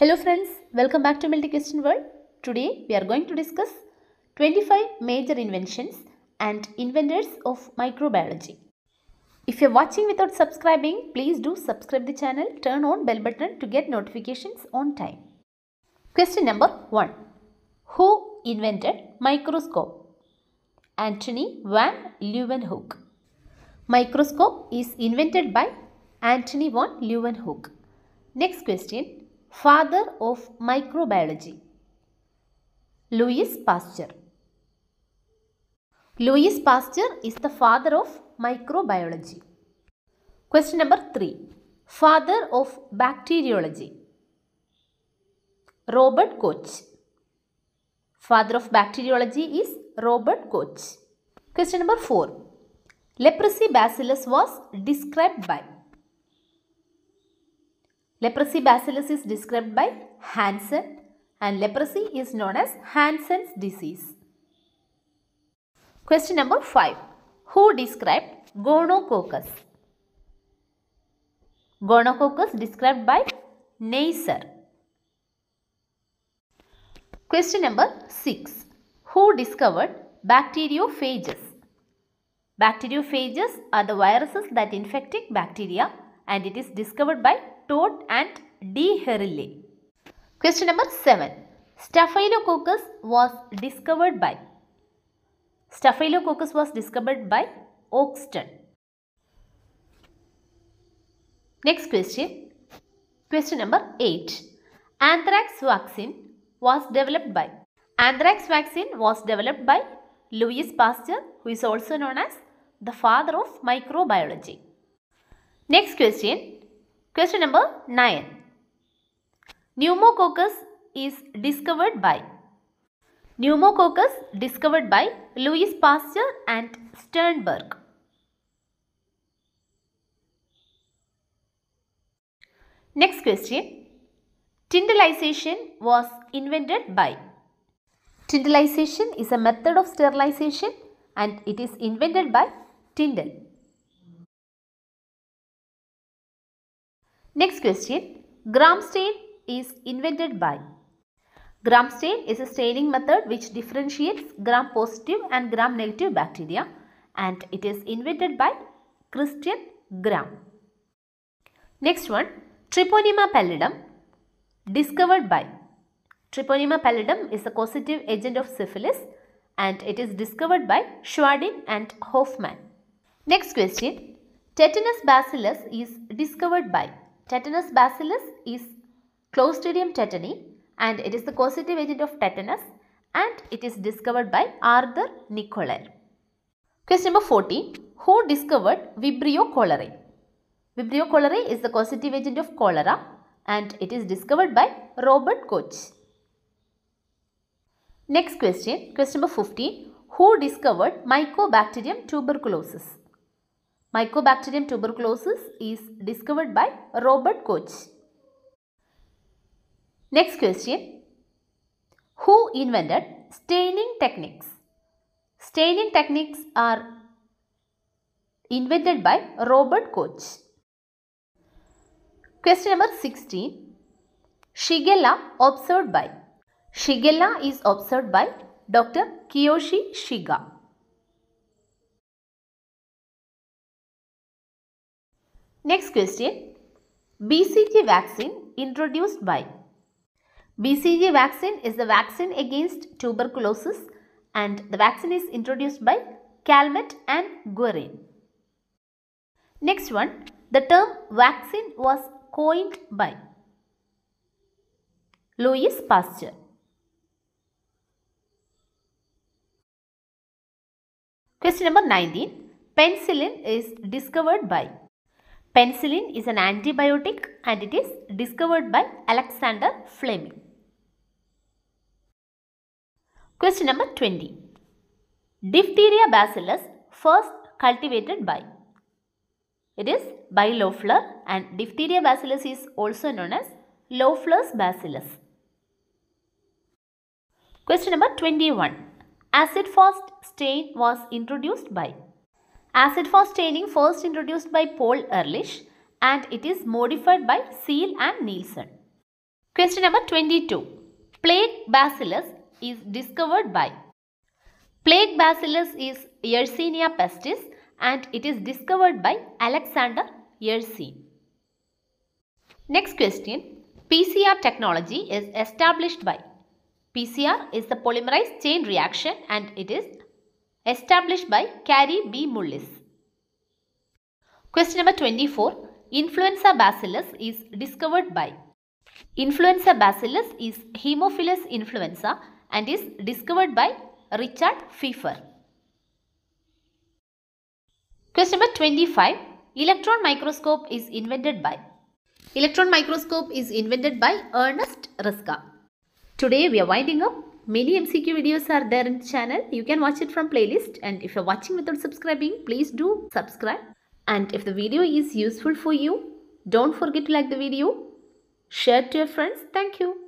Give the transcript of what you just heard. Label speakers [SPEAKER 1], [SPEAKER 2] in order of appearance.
[SPEAKER 1] Hello friends, welcome back to Multi Question World. Today we are going to discuss 25 major inventions and inventors of microbiology. If you're watching without subscribing, please do subscribe the channel, turn on bell button to get notifications on time. Question number 1. Who invented microscope? Antony van Leeuwenhoek. Microscope is invented by Antony van Leeuwenhoek. Next question. Father of microbiology. Louis Pasteur. Louis Pasteur is the father of microbiology. Question number 3. Father of bacteriology. Robert Koch. Father of bacteriology is Robert Koch. Question number 4. Leprosy bacillus was described by. Leprosy bacillus is described by Hansen and leprosy is known as Hansen's disease. Question number 5. Who described gonococcus? Gonococcus described by Neisser. Question number 6. Who discovered bacteriophages? Bacteriophages are the viruses that infecting bacteria and it is discovered by Twort and d'Herelle. Question number 7. Staphylococcus was discovered by Staphylococcus was discovered by Ogston. Next question. Question number 8. Anthrax vaccine was developed by Anthrax vaccine was developed by Louis Pasteur who is also known as the father of microbiology. Next question. Question number 9. Pneumococcus is discovered by Pneumococcus discovered by Louis Pasteur and Sternberg. Next question. Tyndallization was invented by Tyndallization is a method of sterilization and it is invented by Tyndall. Next question. Gram stain is invented by Gram stain is a staining method which differentiates gram positive and gram negative bacteria and it is invented by Christian Gram. Next one. Treponema pallidum discovered by Treponema pallidum is a causative agent of syphilis and it is discovered by Schaudinn and Hoffmann. Next question. Tetanus bacillus is discovered by Tetanus bacillus is Clostridium tetani and it is the causative agent of tetanus and it is discovered by Arthur Nicolaier. Question number 14. Who discovered Vibrio cholerae? Vibrio cholerae is the causative agent of cholera and it is discovered by Robert Koch. Next question, question number 15. Who discovered Mycobacterium tuberculosis? Mycobacterium tuberculosis is discovered by Robert Koch. Next question. Who invented staining techniques? Staining techniques are invented by Robert Koch. Question number 16. Shigella observed by Shigella is observed by Dr. Kiyoshi Shiga. Next question. BCG vaccine introduced by BCG vaccine is the vaccine against tuberculosis and the vaccine is introduced by Calmette and Guerin. Next one. The term vaccine was coined by Louis Pasteur. Question number 19. Penicillin is discovered by Penicillin is an antibiotic and it is discovered by Alexander Fleming. Question number 20. Diphtheria bacillus first cultivated by it is by Loeffler and diphtheria bacillus is also known as Loeffler's bacillus. Question number 21. Acid fast stain was introduced by Acid fast staining first introduced by Paul Ehrlich and it is modified by Ziehl and Neelsen. Question number 22. Plague bacillus is discovered by Plague bacillus is Yersinia pestis and it is discovered by Alexander Yersin. Next question. PCR technology is established by PCR is the polymerase chain reaction and it is established by Kary B. Mullis. Question number 24. Influenza bacillus is discovered by Influenza bacillus is Haemophilus influenza and is discovered by Richard Pfeiffer. Question number 25. Electron microscope is invented by Electron microscope is invented by Ernest Ruska. Today we are winding up. Many MCQ videos are there in the channel. You can watch it from playlist and if you're watching without subscribing, please do subscribe. And if the video is useful for you, don't forget to like the video, share to your friends. Thank you.